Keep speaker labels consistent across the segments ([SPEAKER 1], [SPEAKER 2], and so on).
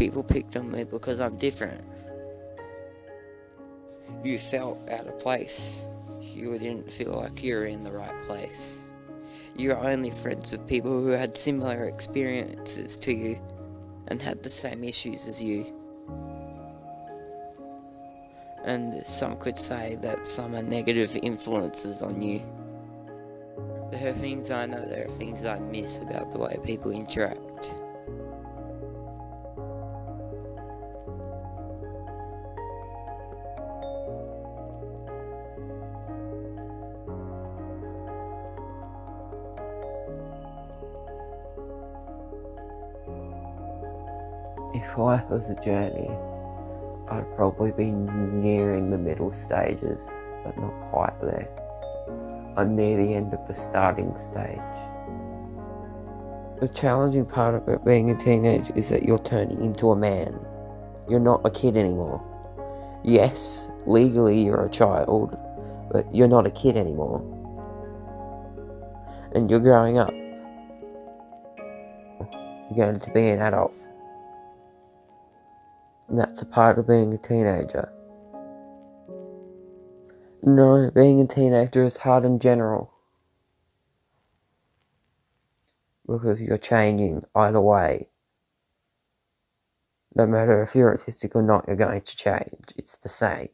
[SPEAKER 1] People picked on me because I'm different. You felt out of place. You didn't feel like you were in the right place. You were only friends with people who had similar experiences to you and had the same issues as you. And some could say that some are negative influences on you. There are things I know, there are things I miss about the way people interact. If life was a journey, I'd probably be nearing the middle stages, but not quite there. I'm near the end of the starting stage. The challenging part about being a teenager is that you're turning into a man. You're not a kid anymore. Yes, legally you're a child, but you're not a kid anymore. And you're growing up. You're going to be an adult. And that's a part of being a teenager. No, being a teenager is hard in general. Because you're changing either way. No matter if you're autistic or not, you're going to change. It's the same.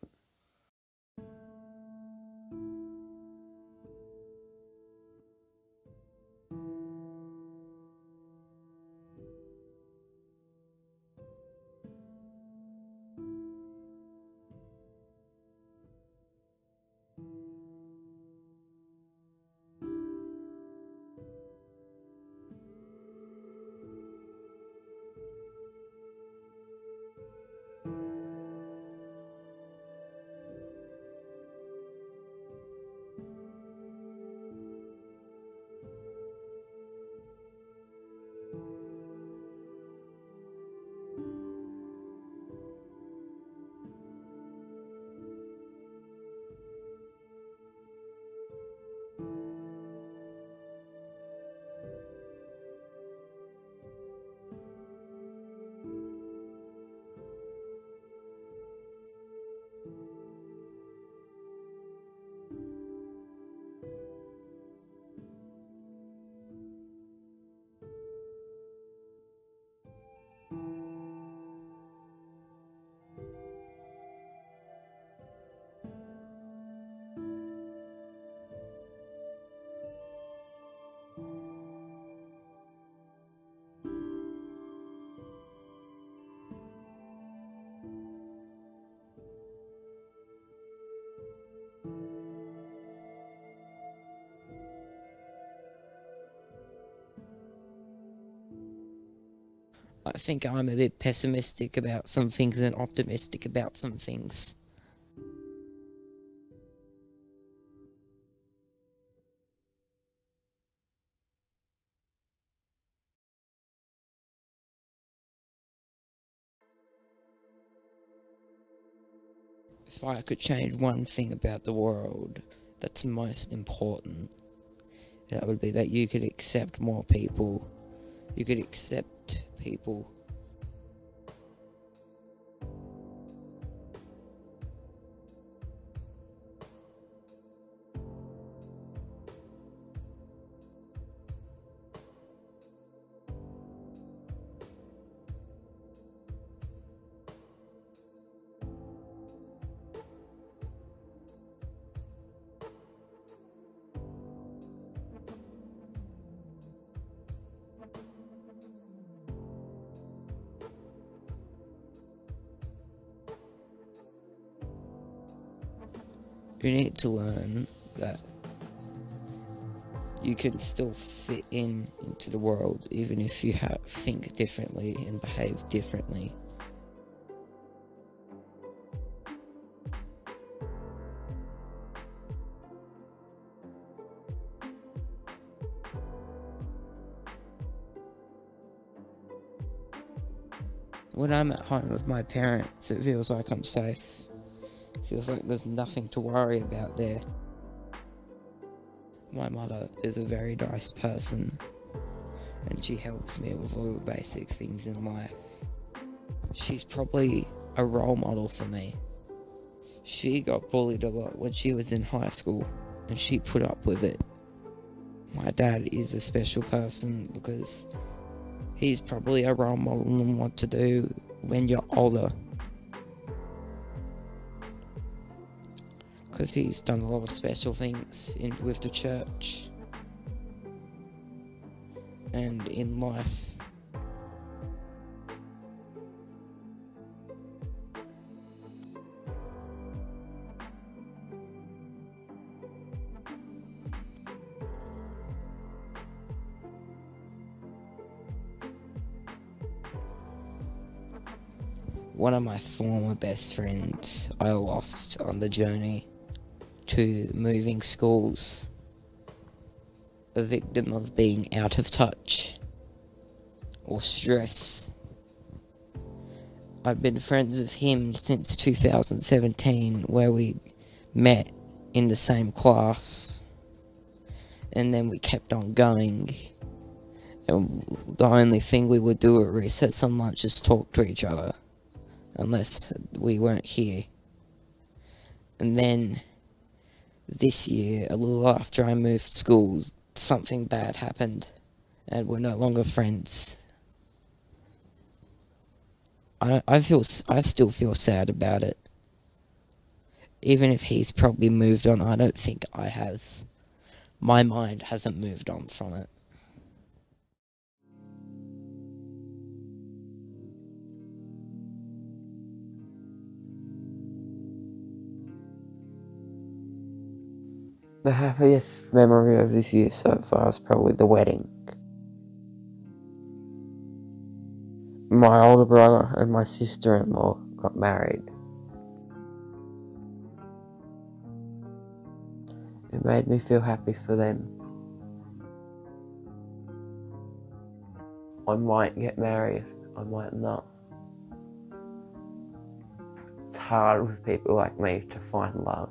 [SPEAKER 1] I think I'm a bit pessimistic about some things and optimistic about some things. If I could change one thing about the world that's most important, that would be that you could accept more people. You could accept people you need to learn that you can still fit in into the world even if you have, think differently and behave differently.
[SPEAKER 2] When I'm at home with my parents, it feels like I'm safe. Feels like there's nothing to worry about there. My mother is a very nice person, and she helps me with all the basic things in life. She's probably a role model for me. She got bullied a lot when she was in high school, and she put up with it. My dad is a special person because he's probably a role model on what to do when you're older. Because he's done a lot of special things in with the church and in life. one of my former best friends I lost on the journey to moving schools. A victim of being out of touch or stress. I've been friends with him since 2017, where we met in the same class, and then we kept on going. And the only thing we would do at recess and lunch is talk to each other unless we weren't here. And then this year, a little after I moved schools, something bad happened and we're no longer friends. I I feel I still feel sad about it. Even if he's probably moved on, I don't think I have. My mind hasn't moved on from it.
[SPEAKER 1] The happiest memory of this year so far is probably the wedding. My older brother and my sister in law got married. It made me feel happy for them. I might get married, I might not. It's hard with people like me to find love.